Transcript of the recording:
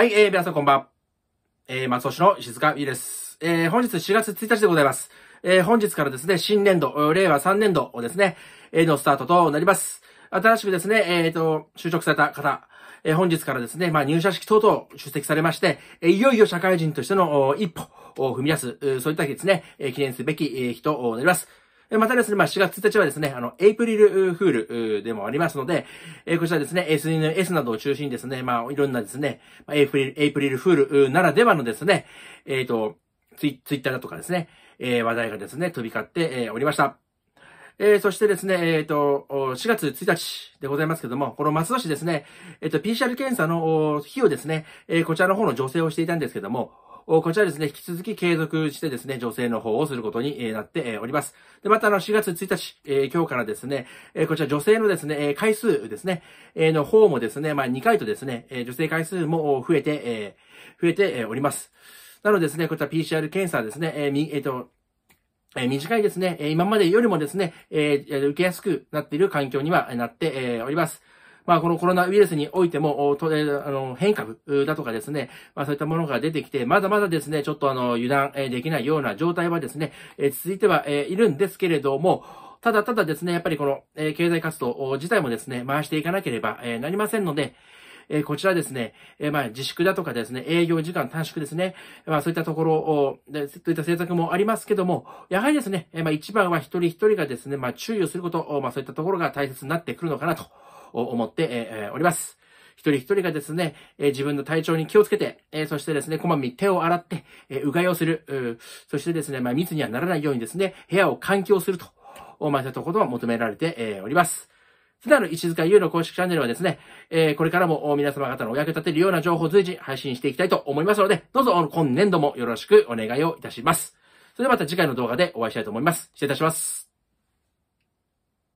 はい、えー、皆さんこんばん。えー、松尾市の石塚美です。えー、本日4月1日でございます。えー、本日からですね、新年度、令和3年度をですね、えー、のスタートとなります。新しくですね、えっ、ー、と、就職された方、えー、本日からですね、まあ、入社式等々出席されまして、えー、いよいよ社会人としての一歩を踏み出す、そういった日ですね、えー、記念すべき、えー、日となります。またですね、まあ、4月1日はですね、あの、エイプリルフールでもありますので、え、こちらですね、SNS などを中心にですね、まあ、いろんなですね、まエイプリル、エイプリルフールならではのですね、えっ、ー、と、ツイツイッターだとかですね、えー、話題がですね、飛び交って、え、おりました。えー、そしてですね、えっ、ー、と、4月1日でございますけども、この松戸市ですね、えっ、ー、と、PCR 検査の費用ですね、え、こちらの方の助成をしていたんですけども、こちらですね、引き続き継続してですね、女性の方をすることになっております。で、またあの、4月1日、えー、今日からですね、えー、こちら女性のですね、回数ですね、えー、の方もですね、まあ2回とですね、女性回数も増えて、えー、増えております。なのでですね、こちら PCR 検査ですね、えー、えっ、ー、と、え、短いですね、今までよりもですね、えー、受けやすくなっている環境にはなって、おります。まあ、このコロナウイルスにおいても、とえあの変異株だとかですね、まあ、そういったものが出てきて、まだまだですね、ちょっとあの、油断できないような状態はですね、続いてはいるんですけれども、ただただですね、やっぱりこの、え経済活動自体もですね、回していかなければえなりませんので、えこちらですね、えまあ、自粛だとかですね、営業時間短縮ですね、まあ、そういったところを、で、そういった政策もありますけども、やはりですね、えまあ、一番は一人一人がですね、まあ、注意をすること、まあ、そういったところが大切になってくるのかなと。思って、おります。一人一人がですね、え自分の体調に気をつけて、えそしてですね、こまめに手を洗って、えうがいをする、そしてですね、まあ、密にはならないようにですね、部屋を換気をすると、まあ、そういったことが求められて、えおります。普段の石塚優の公式チャンネルはですね、えこれからも皆様方のお役立てるような情報を随時配信していきたいと思いますので、どうぞ今年度もよろしくお願いをいたします。それではまた次回の動画でお会いしたいと思います。失礼いたします。